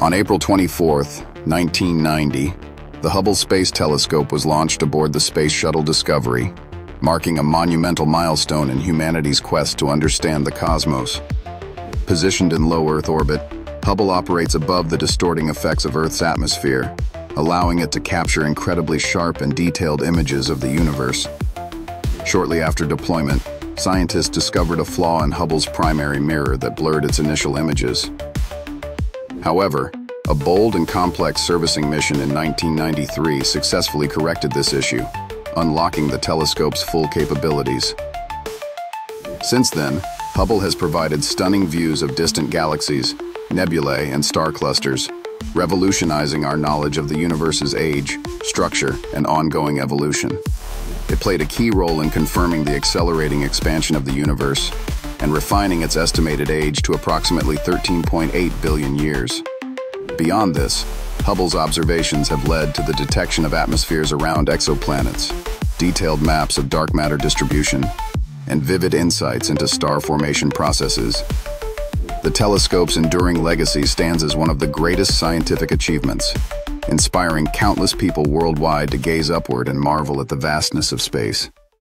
On April 24, 1990, the Hubble Space Telescope was launched aboard the Space Shuttle Discovery, marking a monumental milestone in humanity's quest to understand the cosmos. Positioned in low Earth orbit, Hubble operates above the distorting effects of Earth's atmosphere, allowing it to capture incredibly sharp and detailed images of the universe. Shortly after deployment, scientists discovered a flaw in Hubble's primary mirror that blurred its initial images. However, a bold and complex servicing mission in 1993 successfully corrected this issue, unlocking the telescope's full capabilities. Since then, Hubble has provided stunning views of distant galaxies, nebulae, and star clusters, revolutionizing our knowledge of the universe's age, structure, and ongoing evolution. It played a key role in confirming the accelerating expansion of the universe and refining its estimated age to approximately 13.8 billion years. Beyond this, Hubble's observations have led to the detection of atmospheres around exoplanets, detailed maps of dark matter distribution, and vivid insights into star formation processes. The telescope's enduring legacy stands as one of the greatest scientific achievements, inspiring countless people worldwide to gaze upward and marvel at the vastness of space.